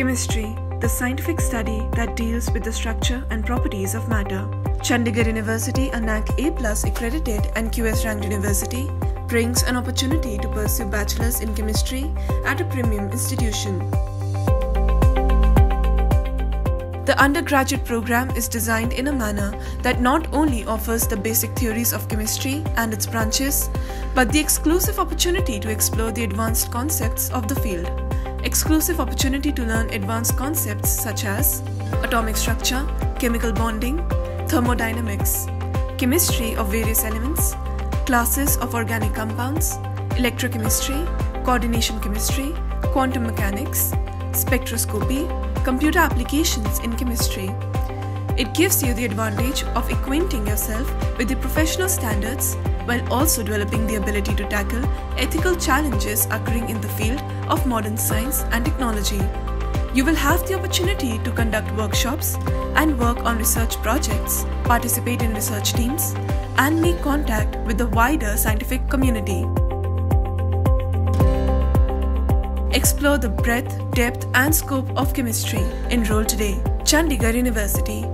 Chemistry, the scientific study that deals with the structure and properties of matter. Chandigarh University, a NAAC A plus accredited and QS ranked university, brings an opportunity to pursue bachelor's in chemistry at a premium institution. The undergraduate program is designed in a manner that not only offers the basic theories of chemistry and its branches, but the exclusive opportunity to explore the advanced concepts of the field. Exclusive opportunity to learn advanced concepts such as atomic structure, chemical bonding, thermodynamics, chemistry of various elements, classes of organic compounds, electrochemistry, coordination chemistry, quantum mechanics, spectroscopy, computer applications in chemistry. It gives you the advantage of acquainting yourself with the professional standards while also developing the ability to tackle ethical challenges occurring in the field of modern science and technology. You will have the opportunity to conduct workshops and work on research projects, participate in research teams, and make contact with the wider scientific community. Explore the breadth, depth, and scope of chemistry. Enroll today. Chandigarh University,